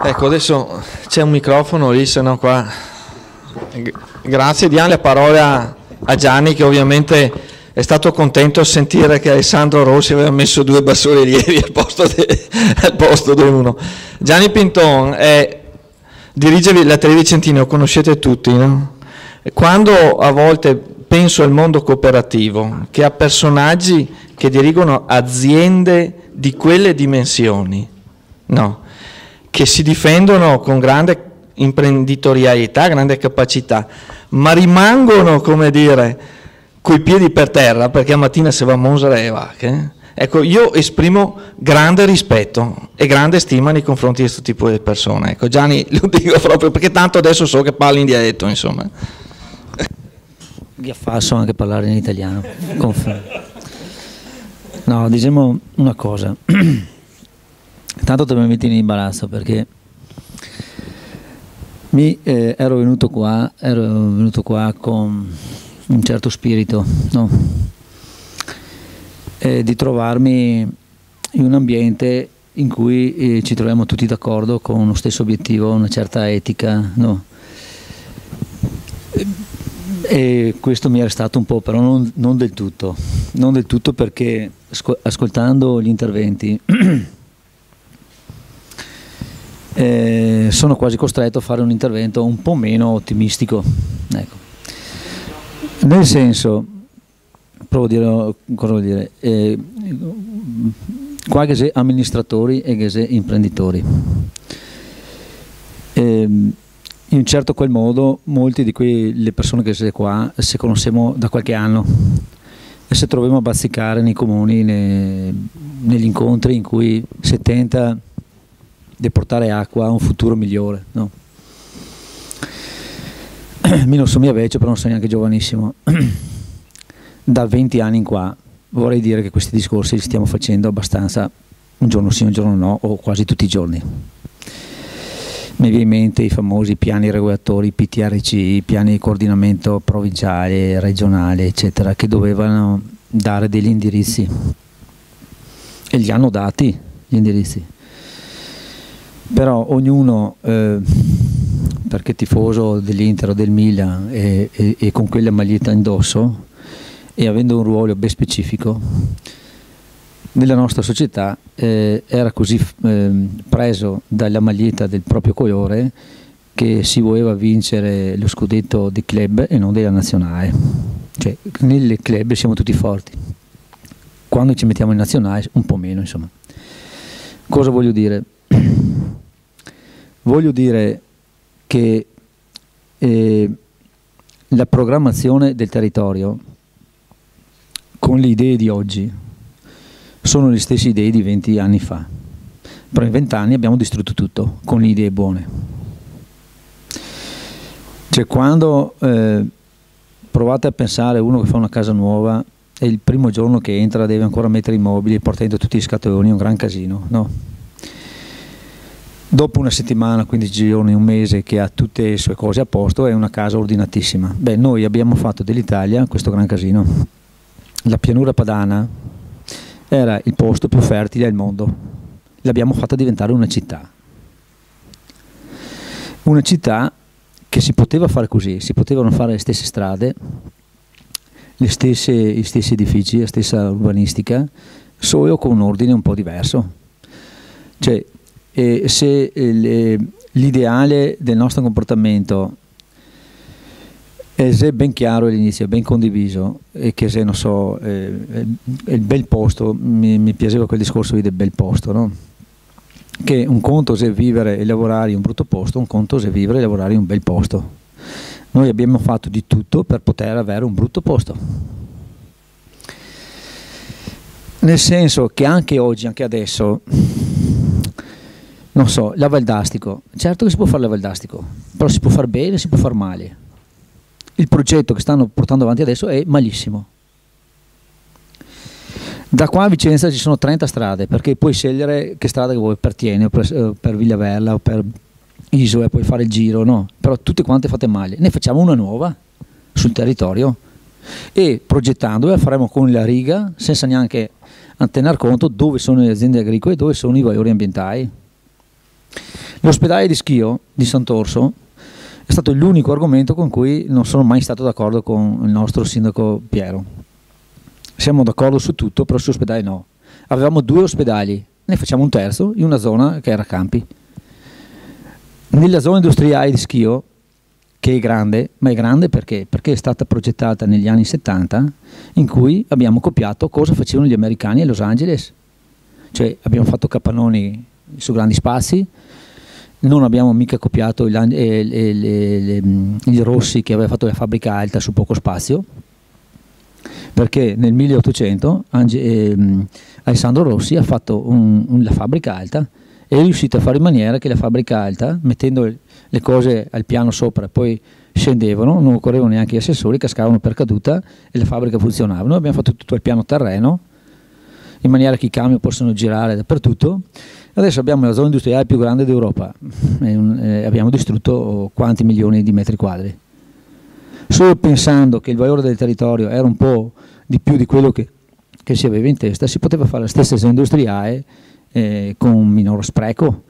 Ecco, adesso c'è un microfono lì, se no qua... Grazie, diamo la parola a Gianni che ovviamente è stato contento a sentire che Alessandro Rossi aveva messo due bassorilievi al posto, de, al posto di uno. Gianni Pinton è, dirige la Trevi Centino, conoscete tutti, no? Quando a volte penso al mondo cooperativo, che ha personaggi che dirigono aziende di quelle dimensioni, no, che si difendono con grande imprenditorialità, grande capacità, ma rimangono, come dire, coi piedi per terra, perché a mattina se va a Monza e va. Ecco, io esprimo grande rispetto e grande stima nei confronti di questo tipo di persone. Ecco, Gianni, lo dico proprio perché tanto adesso so che parli in dialetto, insomma. Vi affasso anche parlare in italiano. No, diciamo una cosa. Tanto te mi metti in imbarazzo perché mi eh, ero venuto qua, ero venuto qua con un certo spirito, no? eh, di trovarmi in un ambiente in cui eh, ci troviamo tutti d'accordo con lo stesso obiettivo, una certa etica, no? E questo mi era stato un po', però non, non del tutto, non del tutto perché ascoltando gli interventi eh, sono quasi costretto a fare un intervento un po' meno ottimistico. Ecco. Nel senso, provo a dire, cosa vuol dire, eh, qua che amministratori e che imprenditori. Eh, in un certo quel modo molte di quelle persone che siete qua si conosciamo da qualche anno e se troviamo a bazzicare nei comuni, nei, negli incontri in cui si tenta di portare acqua a un futuro migliore. No? Mi non sono mia vecchio, però non sono neanche giovanissimo. da 20 anni in qua vorrei dire che questi discorsi li stiamo facendo abbastanza un giorno sì, un giorno no, o quasi tutti i giorni mi viene in mente i famosi piani regolatori, PTRC, i piani di coordinamento provinciale, regionale, eccetera, che dovevano dare degli indirizzi e li hanno dati gli indirizzi. Però ognuno, eh, perché tifoso dell'Inter o del Milan e, e, e con quella maglietta indosso e avendo un ruolo ben specifico, nella nostra società eh, era così eh, preso dalla maglietta del proprio colore che si voleva vincere lo scudetto di club e non della nazionale. Cioè, nelle club siamo tutti forti. Quando ci mettiamo in nazionale, un po' meno, insomma. Cosa voglio dire? voglio dire che eh, la programmazione del territorio con le idee di oggi sono le stesse idee di 20 anni fa. Però in 20 anni abbiamo distrutto tutto con le idee buone. Cioè quando eh, provate a pensare uno che fa una casa nuova e il primo giorno che entra deve ancora mettere i mobili portando tutti gli scatoloni, è un gran casino, no? Dopo una settimana, 15 giorni, un mese che ha tutte le sue cose a posto è una casa ordinatissima. Beh, noi abbiamo fatto dell'Italia questo gran casino. La pianura padana, era il posto più fertile al mondo. L'abbiamo fatta diventare una città. Una città che si poteva fare così, si potevano fare le stesse strade, le stesse, gli stessi edifici, la stessa urbanistica, solo con un ordine un po' diverso. Cioè, eh, se eh, l'ideale del nostro comportamento e è ben chiaro all'inizio, ben condiviso e che se non so, eh, il bel posto, mi, mi, piaceva quel discorso del bel posto, no? che un conto se vivere e lavorare in un brutto posto, un conto se vivere e lavorare in un bel posto. Noi abbiamo fatto di tutto per poter avere un brutto posto. Nel senso che anche oggi, anche adesso, non so, la Valdastico, certo che si può fare la Valdastico, però si può fare bene, si può fare male il progetto che stanno portando avanti adesso è malissimo. Da qua a Vicenza ci sono 30 strade, perché puoi scegliere che strada che vuoi per Tieni, o per, eh, per Villaverla, o per Isola, puoi fare il giro, no? Però tutte quante fatte male. Ne facciamo una nuova sul territorio e progettandola faremo con la riga, senza neanche tener conto dove sono le aziende agricole e dove sono i valori ambientali. L'ospedale di Schio di Sant'Orso è stato l'unico argomento con cui non sono mai stato d'accordo con il nostro sindaco Piero. Siamo d'accordo su tutto, però sull'ospedale no. Avevamo due ospedali, ne facciamo un terzo in una zona che era Campi. Nella zona industriale di Schio, che è grande, ma è grande perché? Perché è stata progettata negli anni 70 in cui abbiamo copiato cosa facevano gli americani a Los Angeles. Cioè abbiamo fatto capannoni su grandi spazi, non abbiamo mica copiato il, le, le, il Rossi che aveva fatto la fabbrica alta su poco spazio, perché nel 1800 Ange, eh, Alessandro Rossi ha fatto un, un, la fabbrica alta e è riuscito a fare in maniera che la fabbrica alta, mettendo le cose al piano sopra, poi scendevano, non occorrevano neanche gli assessori, cascavano per caduta e la fabbrica funzionava. Noi abbiamo fatto tutto al piano terreno, in maniera che i camion possano girare dappertutto Adesso abbiamo la zona industriale più grande d'Europa, eh, abbiamo distrutto quanti milioni di metri quadri. Solo pensando che il valore del territorio era un po' di più di quello che, che si aveva in testa, si poteva fare la stessa zona industriale eh, con un minor spreco.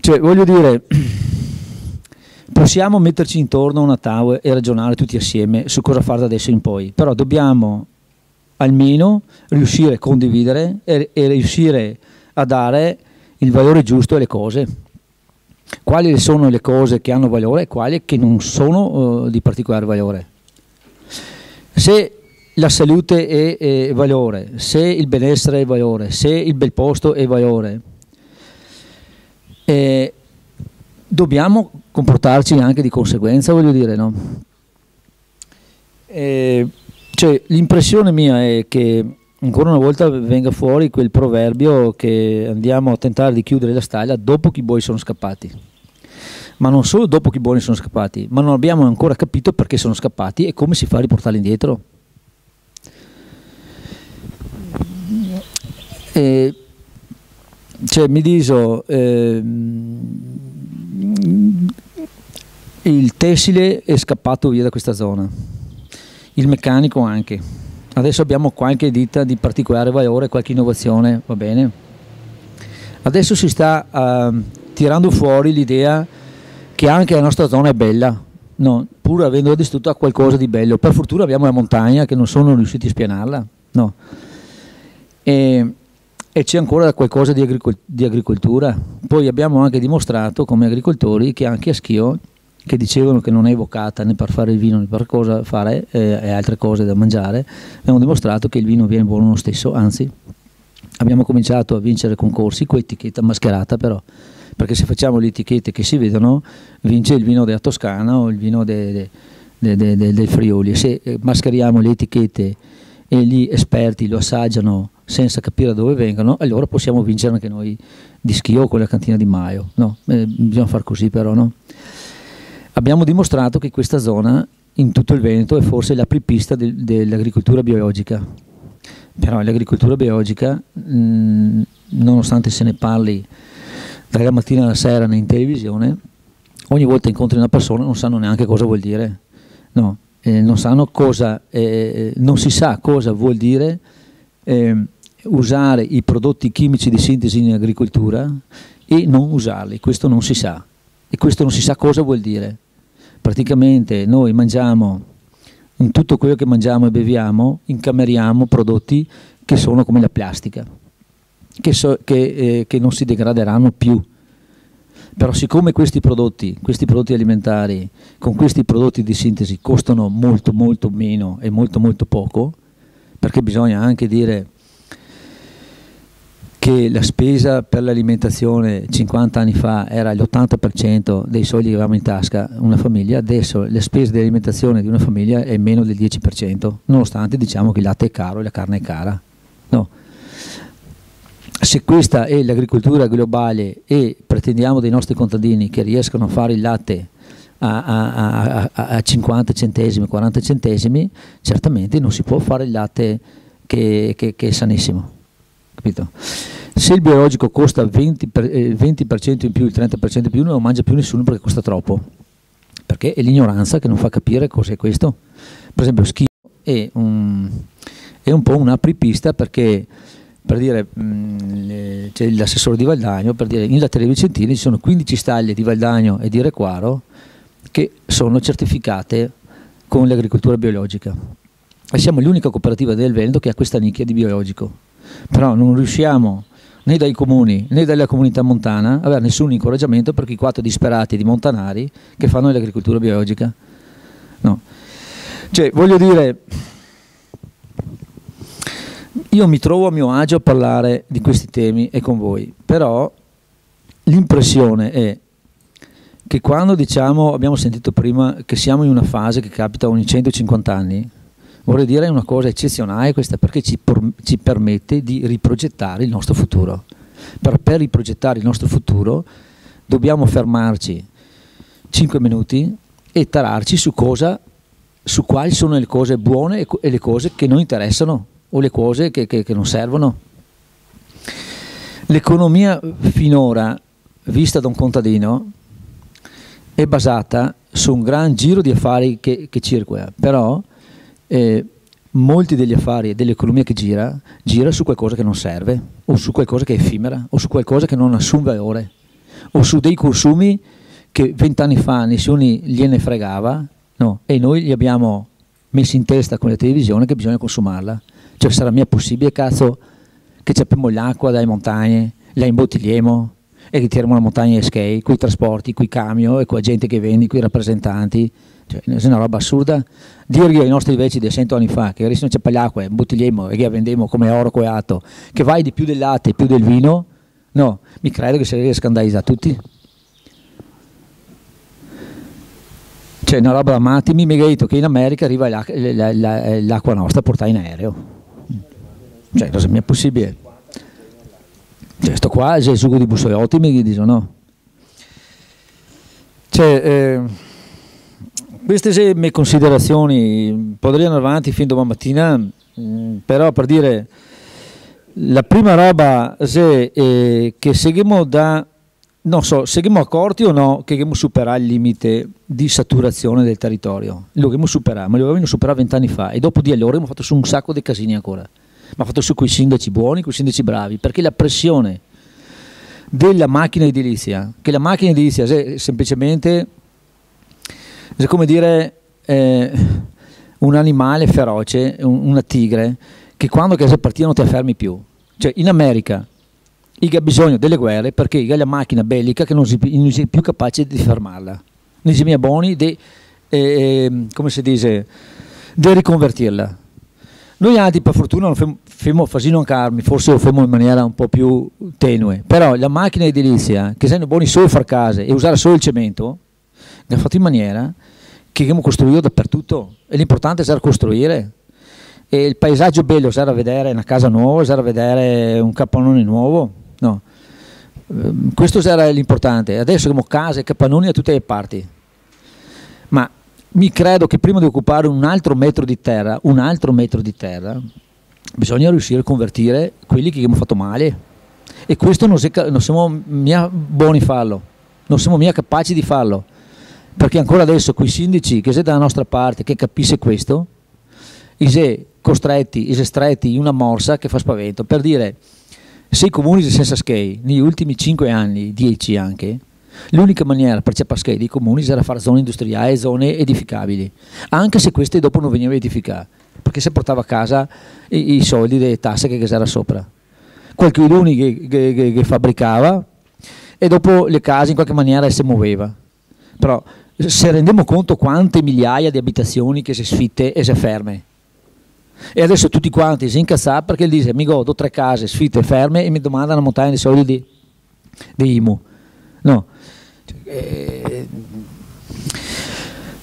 Cioè, voglio dire, possiamo metterci intorno a una tavola e ragionare tutti assieme su cosa fare da adesso in poi, però dobbiamo almeno riuscire a condividere e, e riuscire a a dare il valore giusto alle cose. Quali sono le cose che hanno valore e quali che non sono uh, di particolare valore. Se la salute è, è, valore, se il benessere è valore, se il bel posto è valore, eh, dobbiamo comportarci anche di conseguenza, voglio dire, no? Eh, cioè, l'impressione mia è che ancora una volta venga fuori quel proverbio che andiamo a tentare di chiudere la stalla dopo che i buoi sono scappati. Ma non solo dopo che i buoni sono scappati, ma non abbiamo ancora capito perché sono scappati e come si fa a riportarli indietro. E, cioè, mi diso, eh, il tessile è scappato via da questa zona, il meccanico anche Adesso abbiamo qualche ditta di particolare valore, qualche innovazione, va bene. Adesso si sta uh, tirando fuori l'idea che anche la nostra zona è bella, no, pur avendo distrutto qualcosa di bello. Per fortuna abbiamo la montagna che non sono riusciti a spianarla, no. E, e c'è ancora qualcosa di, agricol- di agricoltura. Poi abbiamo anche dimostrato come agricoltori che anche a Schio che dicevano che non è evocata né per fare il vino né per cosa fare eh, e altre cose da mangiare, abbiamo dimostrato che il vino viene buono lo stesso, anzi abbiamo cominciato a vincere concorsi con etichetta mascherata però, perché se facciamo le etichette che si vedono vince il vino della Toscana o il vino de, de, de, del Friuli, se eh, mascheriamo le etichette e gli esperti lo assaggiano senza capire da dove vengono, allora possiamo vincere anche noi di Schio con la cantina di Maio, no? eh, bisogna far così però, no? Abbiamo dimostrato che questa zona in tutto il Veneto è forse l'apripista del, dell'agricoltura biologica, però l'agricoltura biologica, mh, nonostante se ne parli dalla mattina alla sera in televisione, ogni volta incontri una persona non sanno neanche cosa vuol dire, no, eh, non, sanno cosa, eh, non si sa cosa vuol dire eh, usare i prodotti chimici di sintesi in agricoltura e non usarli, questo non si sa. E questo non si sa cosa vuol dire praticamente noi mangiamo, in tutto quello che mangiamo e beviamo, incameriamo prodotti che sono come la plastica, che, so, che, eh, che non si degraderanno più. Però siccome questi prodotti, questi prodotti alimentari, con questi prodotti di sintesi costano molto molto meno e molto molto poco, perché bisogna anche dire che la spesa per l'alimentazione 50 anni fa era l'80% dei soldi che avevamo in tasca una famiglia, adesso la spesa di alimentazione di una famiglia è meno del 10%, nonostante diciamo che il latte è caro e la carne è cara. No. Se questa è l'agricoltura globale e pretendiamo dai nostri contadini che riescano a fare il latte a, a, a, a 50 centesimi, 40 centesimi, certamente non si può fare il latte che, che, che è sanissimo capito? Se il biologico costa 20%, per, eh, 20% in più, il 30% in più, non lo mangia più nessuno perché costa troppo. Perché è l'ignoranza che non fa capire cos'è questo. Per esempio, schifo è un, è un po' un'apripista perché per dire, mh, c'è l'assessore di Valdagno, per dire, in Latteria Vicentini ci sono 15 staglie di Valdagno e di Requaro che sono certificate con l'agricoltura biologica. E siamo l'unica cooperativa del Veneto che ha questa nicchia di biologico. Però non riusciamo né dai comuni né dalla comunità montana ad avere nessun incoraggiamento per quei quattro disperati di montanari che fanno l'agricoltura biologica. No. Cioè, voglio dire, io mi trovo a mio agio a parlare di questi temi e con voi, però l'impressione è che quando diciamo, abbiamo sentito prima che siamo in una fase che capita ogni 150 anni, vorrei dire una cosa eccezionale questa perché ci, ci permette di riprogettare il nostro futuro. Per, per riprogettare il nostro futuro dobbiamo fermarci 5 minuti e tararci su cosa su quali sono le cose buone e le cose che non interessano o le cose che, che, che non servono. L'economia finora vista da un contadino è basata su un gran giro di affari che, che circola, però eh, molti degli affari e dell'economia che gira, gira su qualcosa che non serve, o su qualcosa che è effimera, o su qualcosa che non assume valore, o su dei consumi che vent'anni fa nessuno gliene fregava, no, e noi gli abbiamo messo in testa con la televisione che bisogna consumarla. Cioè sarà mia possibile, cazzo, che ciappiamo l'acqua dalle montagne, la imbottigliamo, e tirano la montagna e skate, con i trasporti, con i camion e la gente che vende, con i rappresentanti. Cioè, è una roba assurda. Dire ai nostri vecchi di cento anni fa che adesso non c'è l'acqua, bottigliamo e che la vendiamo come oro coato, che vai di più del latte e più del vino, no, mi credo che si scandalizza tutti. C'è una roba da matti, mi ha detto che in America arriva l'acqua nostra portata in aereo. Cioè, cosa mi è possibile? Cioè, sto qua c'è il sugo di bussoiotti, mi dicono no. Cioè, eh, queste mie considerazioni, potrei andare avanti fin domani mattina, mh, mm, però per dire, la prima roba è eh, che seguiamo da, non so, seguiamo accorti o no che dobbiamo superare il limite di saturazione del territorio. Lo dobbiamo superare, ma lo dobbiamo superare vent'anni fa e dopo di allora abbiamo fatto su un sacco di casini ancora ma fatto su quei sindaci buoni, quei sindaci bravi, perché la pressione della macchina edilizia, che la macchina edilizia è semplicemente, è come dire, eh, un animale feroce, un, una tigre, che quando che partita non ti affermi più. Cioè in America ha bisogno delle guerre perché ha la macchina bellica che non si, non si è più capace di fermarla. Non si è buoni di, eh, come si dice, di riconvertirla. Noi altri per fortuna lo femo fasino anche armi, forse lo femo in maniera un po' più tenue, però la macchina edilizia, che sono buoni solo a far case e usare solo il cemento, l'ha fatto in maniera che abbiamo costruito dappertutto. E l'importante è costruire. E il paesaggio bello è vedere una casa nuova, è vedere un capannone nuovo, no. Ehm, questo era l'importante, adesso abbiamo case e capannoni da tutte le parti, ma mi credo che prima di occupare un altro metro di terra, un altro metro di terra, bisogna riuscire a convertire quelli che abbiamo fatto male. E questo non, se, non siamo mica buoni a farlo, non siamo mica capaci di farlo. Perché ancora adesso quei sindaci che siete dalla nostra parte, che capisce questo, si costretti, si stretti in una morsa che fa spavento. Per dire, se i comuni senza skate, negli ultimi 5 anni, 10 anche, L'unica maniera per Ciapascai dei comuni era fare zone industriali e zone edificabili, anche se queste dopo non venivano edificate, perché si portava a casa i, i soldi delle tasse che c'era sopra. Qualcuno che, che, che, che, fabbricava e dopo le case in qualche maniera si muoveva. Però se rendiamo conto quante migliaia di abitazioni che si sfitte e si ferme. E adesso tutti quanti si incazzano perché dice mi godo tre case sfitte ferme e mi domandano a montare i soldi di, di IMU. No, eh,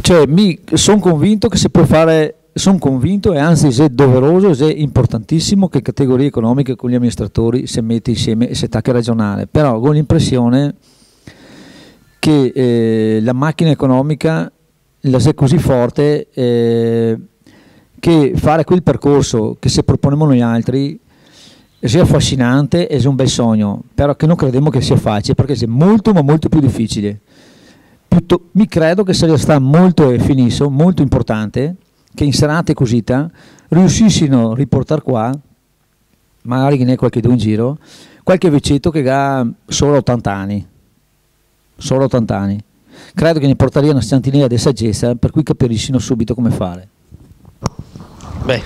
cioè, sono convinto che si può fare, sono convinto e anzi è doveroso è importantissimo che categorie economiche con gli amministratori si mette insieme e si attacca ragionare, però ho l'impressione che eh, la macchina economica la è così forte eh, che fare quel percorso che se proponiamo noi altri sia affascinante e sia un bel sogno, però che non crediamo che sia facile perché è molto ma molto più difficile. Piutto, mi credo che sia stato molto e finisco, molto importante che in serate così riuscissero a riportare qua magari che ne è qualche due in giro, qualche vecetto che ha solo 80 anni, solo 80 anni. Credo che ne portaria una centinaia di saggezza per cui capiscono subito come fare. Beh,